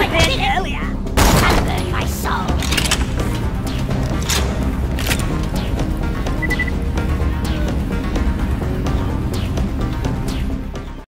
Elephant